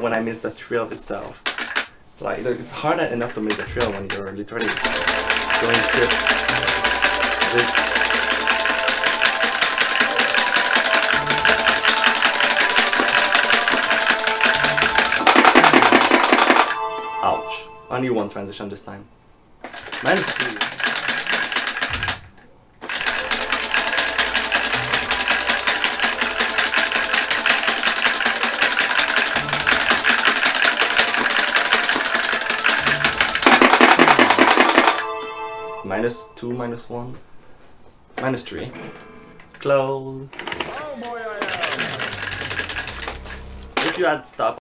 when I miss the thrill itself. Like it's hard enough to miss the thrill when you're literally doing trips. Ouch. Only one transition this time. Minus two. Minus two, minus one. Minus three. Close. Oh boy, oh, I am. If you had stop